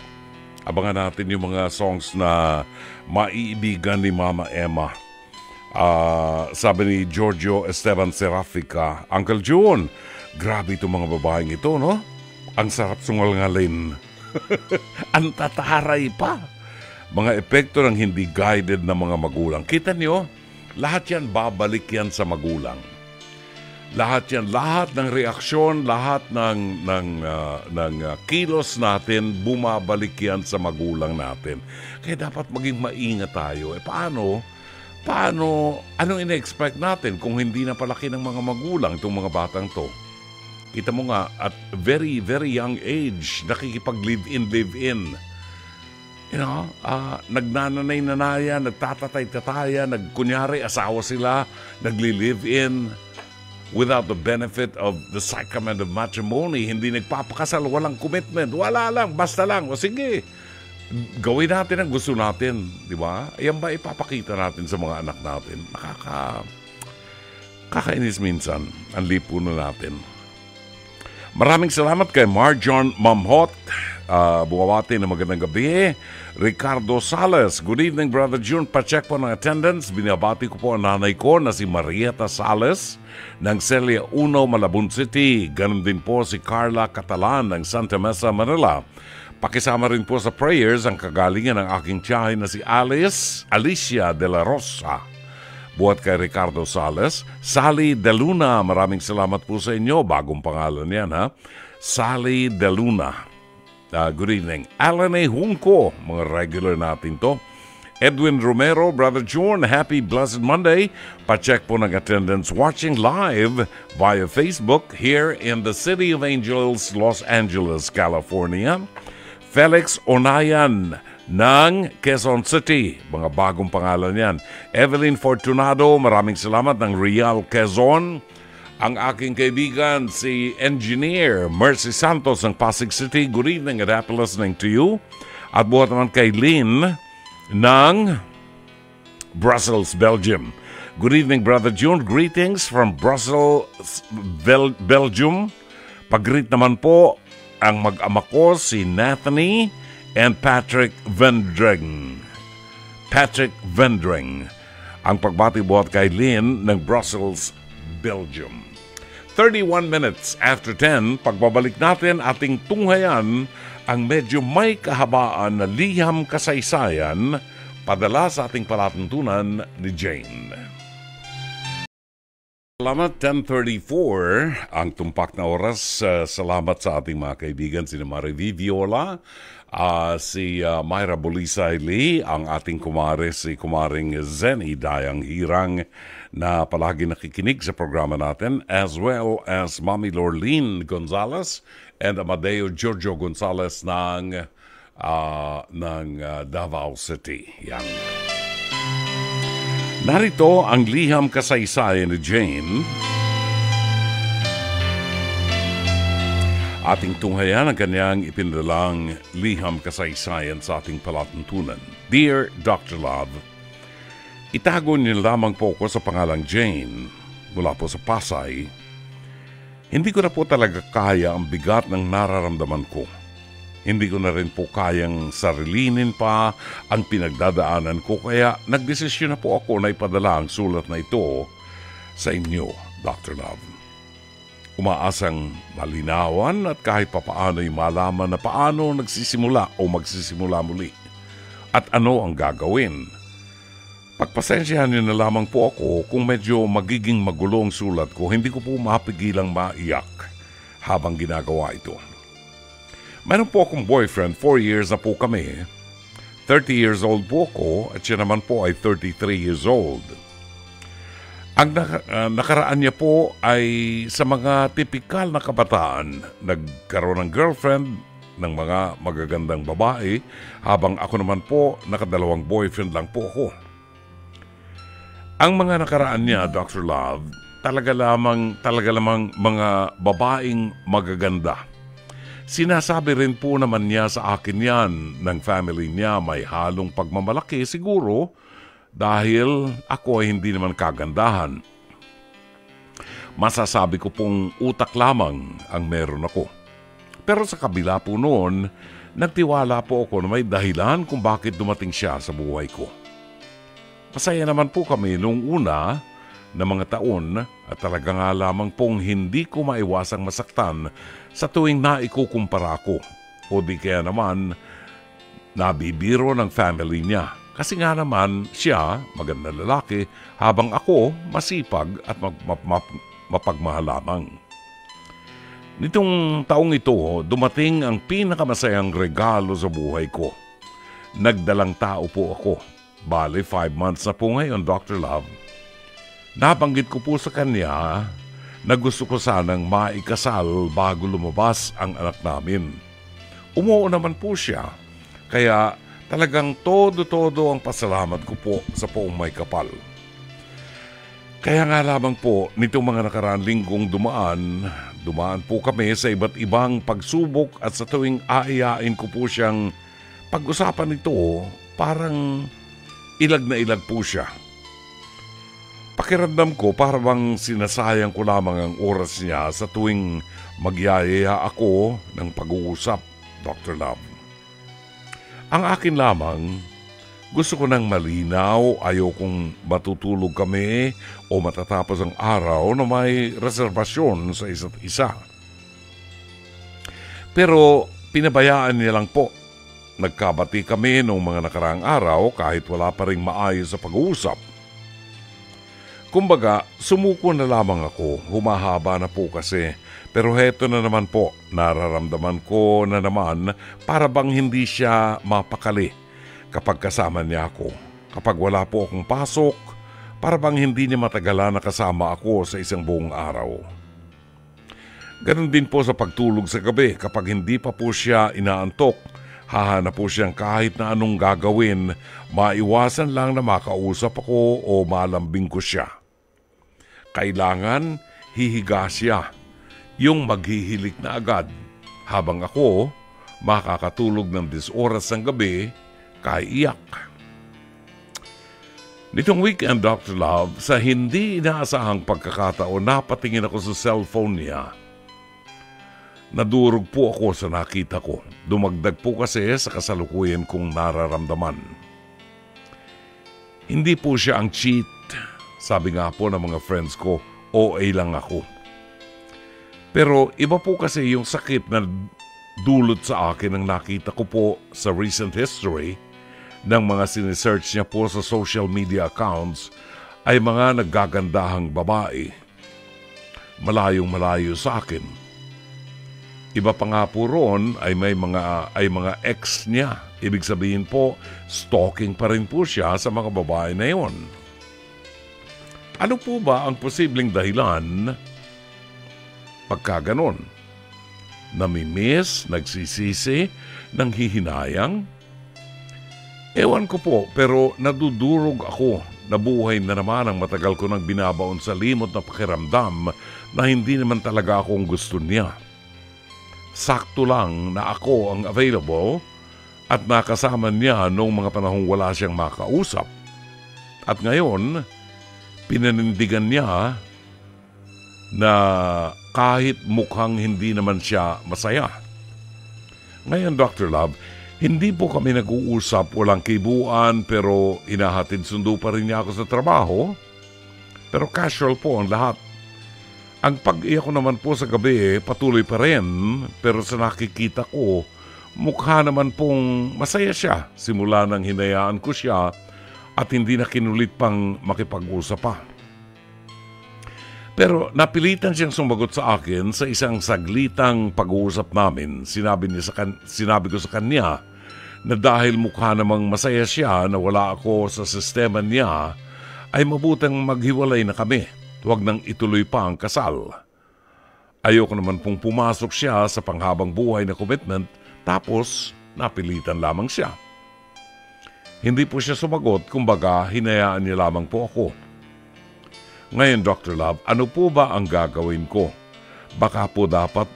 S1: Abangan natin yung mga songs na maiibigan ni Mama Emma. Uh, sabi ni Giorgio Esteban Serafica, Uncle June, grabe itong mga babaeng ito, no? Ang sarap sungalngalin. Ang tataray pa. Mga epekto ng hindi guided na mga magulang. Kita niyo, lahat yan babalik yan sa magulang lahat yan, lahat ng reaksyon, lahat ng, ng, uh, ng uh, kilos natin, bumabalik yan sa magulang natin. Kaya dapat maging maingat tayo. Eh paano, paano, anong ina-expect natin kung hindi na palaki ng mga magulang itong mga batang to? Kita mo nga, at very, very young age, nakikipag-live-in, live-in. You know, uh, nagnananay-nanaya, nagtatatay-tataya, nagkunyari, asawa sila, nagli-live-in without the benefit of the sacrament of matrimony. Hindi nagpapakasal, walang commitment. Wala lang, basta lang. O sige, gawin natin ang gusto natin. Di ba? Yan ba ipapakita natin sa mga anak natin? Nakaka... Kakainis minsan ang lipunan natin. Maraming salamat kay Marjon Mamhot. Uh, buwawati na magandang gabi. Ricardo Sales. Good evening, Brother June. Pacheck po ng attendance. Binabati ko po ang nanay ko na si Marieta Sales ng Celia Uno, Malabon City. Ganon din po si Carla Catalan ng Santa Mesa, Manila. Pakisama rin po sa prayers ang kagalingan ng aking tiyahin na si Alice Alicia de la Rosa. Buhat kay Ricardo Sales, Sally De Luna, maraming salamat po sa inyo. Bagong pangalan yan ha. Sally De Luna. Uh, good evening. Alan A. Hunko, mga regular natin to. Edwin Romero, Brother John, happy blessed Monday. Pacheck po ng attendance watching live via Facebook here in the City of Angels, Los Angeles, California. Felix Onayan ng Quezon City. Mga bagong pangalan yan. Evelyn Fortunado, maraming salamat ng Real Quezon. Ang aking kaibigan, si Engineer Mercy Santos ng Pasig City. Good evening at happy listening to you. At buhat naman kay Lynn ng Brussels, Belgium. Good evening, Brother June. Greetings from Brussels, Bel Belgium. Pag-greet naman po ang mag-ama ko si Nathany and Patrick Vendring. Patrick Vendring. Ang pagbati buhat kay Lynn ng Brussels, Belgium. 31 minutes after 10, pagbabalik natin ating tunghayan ang medyo may kahabaan na liham kasaysayan padala sa ating palatuntunan ni Jane. Salamat 10.34 ang tumpak na oras. Uh, salamat sa ating mga kaibigan, si Marivi Viola, uh, si uh, Myra Bulisay Lee, ang ating kumare, si kumaring Zenny Dayang Hirang na palagi nakikinig sa programa natin as well as Mami Lorlene Gonzalez and Amadeo Giorgio Gonzalez ng uh, ng uh, Davao City. Yan. Narito ang liham kasaysayan ni Jane. Ating tunghayan ang kanyang ipinadalang liham kasaysayan sa ating palatuntunan. Dear Dr. Love, itago niyo lamang po ko sa pangalang Jane mula po sa Pasay. Hindi ko na po talaga kaya ang bigat ng nararamdaman ko. Hindi ko na rin po kayang sarilinin pa ang pinagdadaanan ko kaya nagdesisyon na po ako na ipadala ang sulat na ito sa inyo, Dr. Love umaasang malinawan at kahit papaano ay malaman na paano nagsisimula o magsisimula muli at ano ang gagawin. Pagpasensyahan niyo na lamang po ako kung medyo magiging magulo ang sulat ko, hindi ko po mapigilang maiyak habang ginagawa ito. Meron po akong boyfriend, 4 years na po kami. 30 years old po ako at siya naman po ay 33 years old. Ang naka, uh, nakaraan niya po ay sa mga tipikal na kabataan. Nagkaroon ng girlfriend ng mga magagandang babae habang ako naman po nakadalawang boyfriend lang po ako. Ang mga nakaraan niya, Dr. Love, talaga lamang, talaga lamang mga babaeng magaganda. Sinasabi rin po naman niya sa akin yan ng family niya may halong pagmamalaki siguro dahil ako ay hindi naman kagandahan. Masasabi ko pong utak lamang ang meron ako. Pero sa kabila po noon, nagtiwala po ako na may dahilan kung bakit dumating siya sa buhay ko. Masaya naman po kami noong una na mga taon at talaga nga lamang pong hindi ko maiwasang masaktan sa tuwing naikukumpara ko o di kaya naman nabibiro ng family niya kasi nga naman siya, maganda lalaki, habang ako masipag at mag- map- map- mapagmahal lamang. Nitong taong ito, dumating ang pinakamasayang regalo sa buhay ko. Nagdalang tao po ako. Bale, five months na po ngayon, Dr. Love. Nabanggit ko po sa kanya na gusto ko sanang maikasal bago lumabas ang anak namin. Umuo naman po siya, kaya Talagang todo-todo ang pasalamat ko po sa poong may kapal. Kaya nga lamang po, nitong mga nakaraan linggong dumaan, dumaan po kami sa iba't ibang pagsubok at sa tuwing aayain ko po siyang pag-usapan ito, parang ilag na ilag po siya. Pakiramdam ko para bang sinasayang ko lamang ang oras niya sa tuwing magyayaya ako ng pag-uusap, Dr. Love. Ang akin lamang, gusto ko nang malinaw, ayaw kong matutulog kami o matatapos ang araw na may reservasyon sa isa't isa. Pero pinabayaan niya lang po. Nagkabati kami noong mga nakaraang araw kahit wala pa rin maayos sa pag-uusap. Kumbaga, sumuko na lamang ako, humahaba na po kasi pero heto na naman po, nararamdaman ko na naman para bang hindi siya mapakali kapag kasama niya ako. Kapag wala po akong pasok, para bang hindi niya matagalan na kasama ako sa isang buong araw. Ganon din po sa pagtulog sa gabi kapag hindi pa po siya inaantok, hahanap po siyang kahit na anong gagawin, maiwasan lang na makausap ako o malambing ko siya. Kailangan hihiga siya yung maghihilik na agad habang ako makakatulog ng 10 oras ng gabi kaiyak. Nitong weekend, Dr. Love, sa hindi inaasahang pagkakataon, napatingin ako sa cellphone niya. Nadurog po ako sa nakita ko. Dumagdag po kasi sa kasalukuyan kong nararamdaman. Hindi po siya ang cheat. Sabi nga po ng mga friends ko, OA lang ako. Pero iba po kasi yung sakit na dulot sa akin ang nakita ko po sa recent history ng mga sinesearch niya po sa social media accounts ay mga naggagandahang babae. Malayong malayo sa akin. Iba pa nga po roon ay may mga, ay mga ex niya. Ibig sabihin po, stalking pa rin po siya sa mga babae na yon. Ano po ba ang posibleng dahilan pagka ganon? Namimiss, nagsisisi, nang hihinayang? Ewan ko po, pero nadudurog ako. Nabuhay na naman ang matagal ko nang binabaon sa limot na pakiramdam na hindi naman talaga ako ang gusto niya. Sakto lang na ako ang available at nakasama niya noong mga panahong wala siyang makausap. At ngayon, pinanindigan niya na kahit mukhang hindi naman siya masaya. Ngayon, Dr. Love, hindi po kami nag-uusap, walang kibuan, pero inahatid sundo pa rin niya ako sa trabaho. Pero casual po ang lahat. Ang pag-iyak ko naman po sa gabi, patuloy pa rin, pero sa nakikita ko, mukha naman pong masaya siya simula nang hinayaan ko siya at hindi na kinulit pang makipag-usap pa. Pero napilitan siyang sumagot sa akin sa isang saglitang pag-uusap namin. Sinabi, niya sa kan- sinabi ko sa kanya na dahil mukha namang masaya siya na wala ako sa sistema niya, ay mabutang maghiwalay na kami. Huwag nang ituloy pa ang kasal. Ayoko naman pong pumasok siya sa panghabang buhay na commitment tapos napilitan lamang siya. Hindi po siya sumagot, kumbaga hinayaan niya lamang po ako. Ngayon, Dr. Love, ano po ba ang gagawin ko? Baka po dapat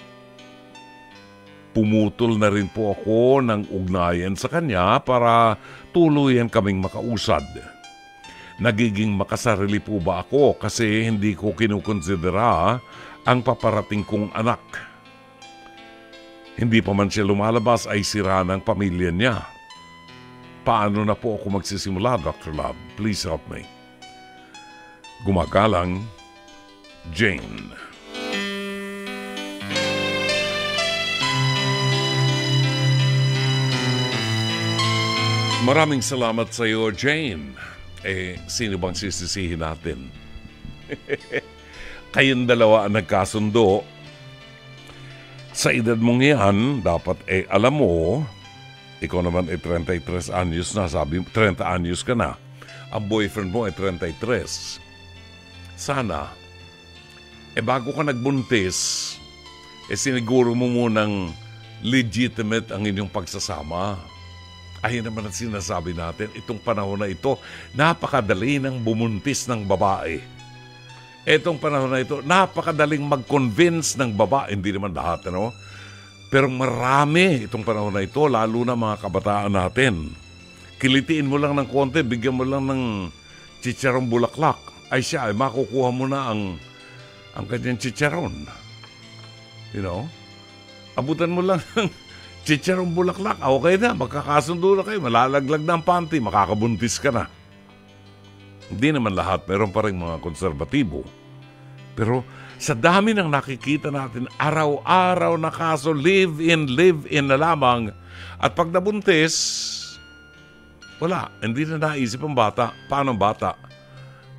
S1: pumutol na rin po ako ng ugnayan sa kanya para tuluyan kaming makausad. Nagiging makasarili po ba ako kasi hindi ko kinukonsidera ang paparating kong anak. Hindi pa man siya lumalabas ay sira ng pamilya niya. Paano na po ako magsisimula, Dr. Love? Please help me. Gumagalang, Jane. Maraming salamat sa iyo, Jane. Eh, sino bang sisisihin natin? Kayong dalawa ang nagkasundo. Sa edad mong yan, dapat eh alam mo, ikaw naman ay 33 anyos na, sabi 30 anyos ka na. Ang boyfriend mo ay 33 sana, eh bago ka nagbuntis, eh siniguro mo munang legitimate ang inyong pagsasama. Ayun naman ang sinasabi natin, itong panahon na ito, napakadali ng bumuntis ng babae. Itong panahon na ito, napakadaling mag-convince ng babae, hindi naman lahat, ano? Pero marami itong panahon na ito, lalo na mga kabataan natin. Kilitiin mo lang ng konti, bigyan mo lang ng chicharong bulaklak ay siya ay makukuha mo na ang ang kanyang chicharon. You know? Abutan mo lang ng chicharon bulaklak. Okay na, magkakasundo na kayo. Malalaglag na ang panty, makakabuntis ka na. Hindi naman lahat, meron pa rin mga konserbatibo. Pero sa dami ng nakikita natin, araw-araw na kaso, live-in, live-in na lamang. At pag nabuntis, wala, hindi na naisip ang bata. Paano bata?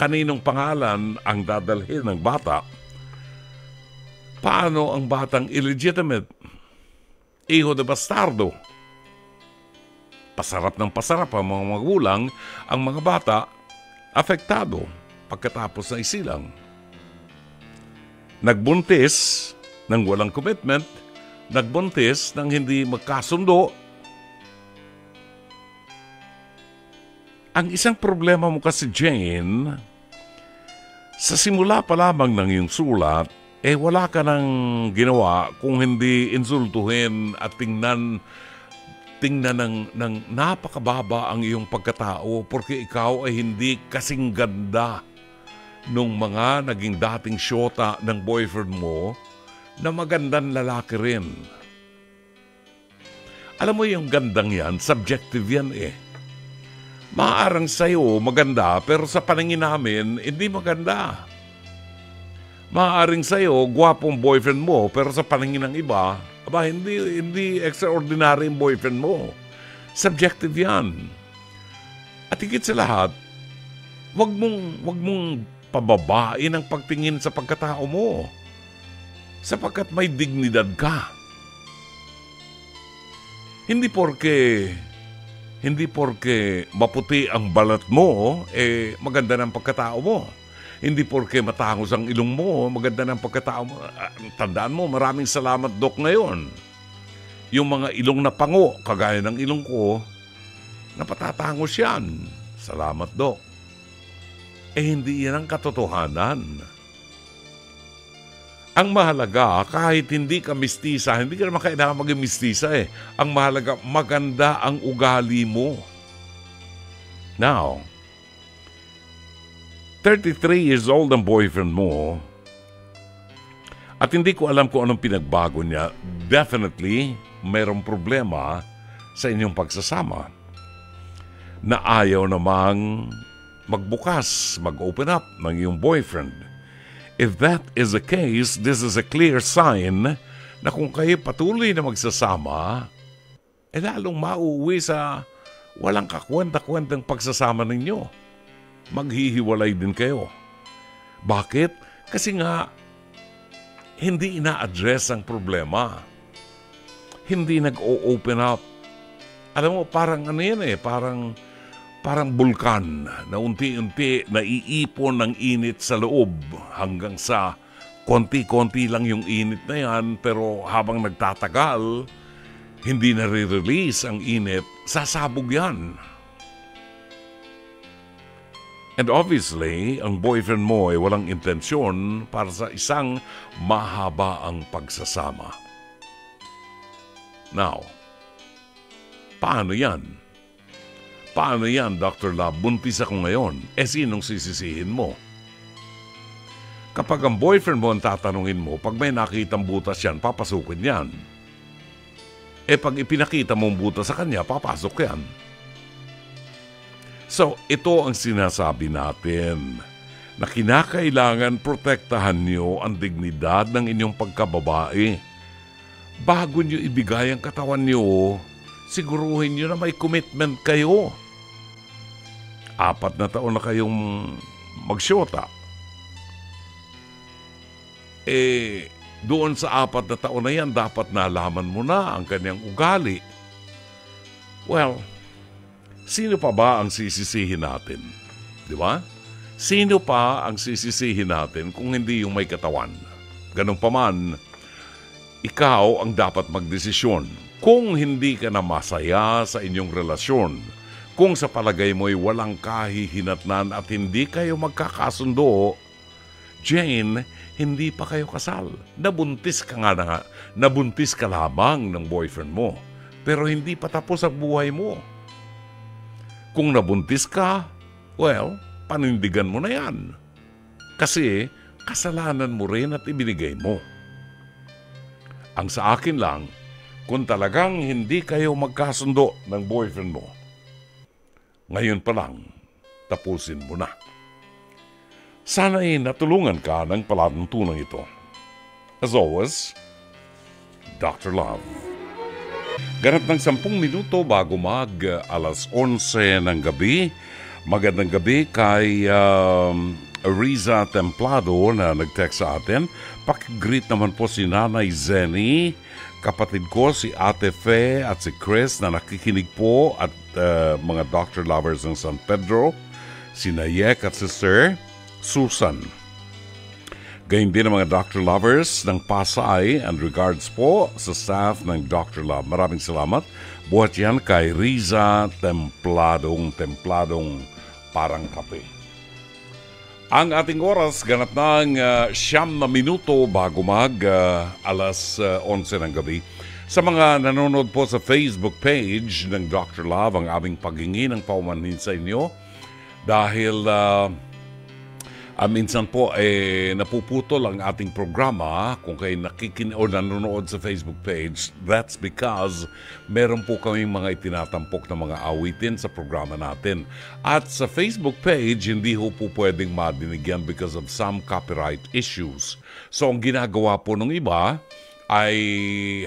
S1: kaninong pangalan ang dadalhin ng bata, paano ang batang illegitimate? Iho de bastardo. Pasarap ng pasarap ang mga magulang, ang mga bata apektado pagkatapos na isilang. Nagbuntis ng walang commitment, nagbuntis ng hindi magkasundo Ang isang problema mo kasi, Jane, sa simula pa lamang ng iyong sulat, eh wala ka nang ginawa kung hindi insultuhin at tingnan tingnan ng, ng napakababa ang iyong pagkatao porque ikaw ay hindi kasing ganda nung mga naging dating syota ng boyfriend mo na magandang lalaki rin. Alam mo yung gandang yan, subjective yan eh. Maarang sa'yo maganda pero sa paningin namin hindi maganda. Maaring sa'yo gwapong boyfriend mo pero sa paningin ng iba, aba hindi, hindi extraordinary yung boyfriend mo. Subjective yan. At higit sa lahat, wag mong, wag mong pababain ang pagtingin sa pagkatao mo. Sapagkat may dignidad ka. Hindi porke hindi porke maputi ang balat mo, eh maganda ng pagkatao mo. Hindi porke matangos ang ilong mo, maganda ng pagkatao mo. Ah, Tandaan mo, maraming salamat, Dok, ngayon. Yung mga ilong na pango, kagaya ng ilong ko, napatatangos yan. Salamat, Dok. Eh, hindi yan ang katotohanan. Ang mahalaga, kahit hindi ka mistisa, hindi ka naman kailangan maging mistisa eh. Ang mahalaga, maganda ang ugali mo. Now, 33 years old ang boyfriend mo, at hindi ko alam kung anong pinagbago niya, definitely, mayroong problema sa inyong pagsasama. Na ayaw namang magbukas, mag-open up ng iyong boyfriend. If that is the case, this is a clear sign na kung kayo patuloy na magsasama, eh lalong mauuwi sa walang kakwenta-kwentang pagsasama ninyo. Maghihiwalay din kayo. Bakit? Kasi nga, hindi ina-address ang problema. Hindi nag-o-open up. Alam mo, parang ano yan eh, parang parang bulkan na unti-unti naiipon ng init sa loob hanggang sa konti-konti lang yung init na yan pero habang nagtatagal, hindi nare-release ang init, sasabog yan. And obviously, ang boyfriend mo ay walang intensyon para sa isang mahaba ang pagsasama. Now, paano yan? Paano yan, Dr. Love? Buntis ako ngayon. Eh, sinong sisisihin mo? Kapag ang boyfriend mo ang tatanungin mo, pag may nakitang butas yan, papasukin yan. Eh, pag ipinakita mong butas sa kanya, papasok yan. So, ito ang sinasabi natin na kinakailangan protektahan niyo ang dignidad ng inyong pagkababae. Bago niyo ibigay ang katawan niyo, siguruhin niyo na may commitment kayo. Apat na taon na kayong magsyota. Eh, doon sa apat na taon na yan, dapat nalaman mo na ang kanyang ugali. Well, sino pa ba ang sisisihin natin? Di ba? Sino pa ang sisisihin natin kung hindi yung may katawan? Ganun pa man, ikaw ang dapat magdesisyon. Kung hindi ka na masaya sa inyong relasyon, kung sa palagay mo'y walang kahihinatnan at hindi kayo magkakasundo, Jane, hindi pa kayo kasal. Nabuntis ka nga na. Nabuntis ka lamang ng boyfriend mo. Pero hindi pa tapos ang buhay mo. Kung nabuntis ka, well, panindigan mo na yan. Kasi kasalanan mo rin at ibinigay mo. Ang sa akin lang, kung talagang hindi kayo magkasundo ng boyfriend mo, ngayon pa lang, tapusin mo na. Sana'y natulungan ka ng palatuntunan ito. As always, Dr. Love. Ganap ng sampung minuto bago mag uh, alas 11 ng gabi. Magandang gabi kay um, Riza Templado na nag-text sa atin. Pakigreet naman po si Nanay Zenny, kapatid ko si Ate Fe at si Chris na nakikinig po at uh, mga doctor lovers ng San Pedro, si Nayek at si Sir Susan. Gayun din ang mga doctor lovers ng Pasay and regards po sa staff ng Dr. Love. Maraming salamat. Buhat yan kay Riza Templadong, Templadong parang kape. Ang ating oras ganap ng uh, siyam na minuto bago mag uh, alas uh, 11 ng gabi. Sa mga nanonood po sa Facebook page ng Dr. Love, ang aming paghingi ng paumanhin sa inyo dahil uh, uh, minsan po eh, napuputol ang ating programa kung kayo nakikin o nanonood sa Facebook page. That's because meron po kaming mga itinatampok na mga awitin sa programa natin. At sa Facebook page, hindi ho po pwedeng madinig yan because of some copyright issues. So ang ginagawa po ng iba, ay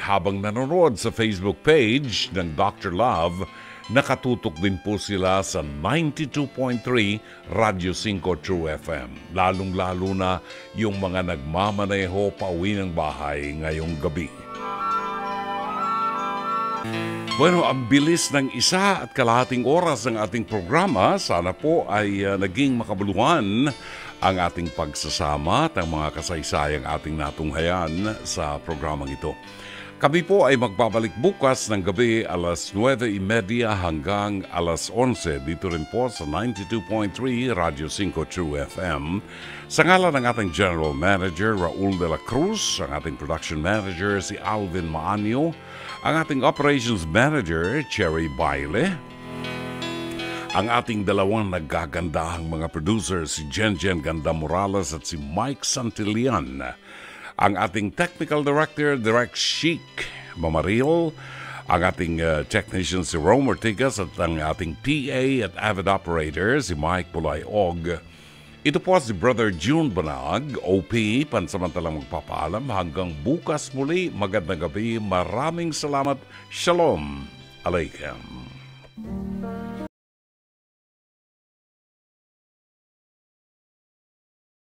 S1: habang nanonood sa Facebook page ng Dr. Love, nakatutok din po sila sa 92.3 Radio 5 True FM. Lalong-lalo na yung mga nagmamaneho pauwi ng bahay ngayong gabi. Bueno, ang bilis ng isa at kalahating oras ng ating programa. Sana po ay uh, naging makabuluhan ang ating pagsasama at ang mga kasaysayang ating natunghayan sa programang ito. Kami po ay magbabalik bukas ng gabi alas 9.30 hanggang alas 11 dito rin po sa 92.3 Radio 5 True FM. Sa ngalan ng ating General Manager Raul de la Cruz, ang ating Production Manager si Alvin Maanyo, ang ating Operations Manager Cherry Baile, ang ating dalawang naggagandahang mga producers si Jen Jen Ganda Morales at si Mike Santillan, ang ating Technical Director Direct Chic Mamaril, ang ating uh, technician si Rome Ortigas at ang ating PA at Avid Operator si Mike Bulay Og. Ito po si Brother June Banag, OP, pansamantalang magpapaalam hanggang bukas muli. Magandang gabi, maraming salamat. Shalom Alaikum.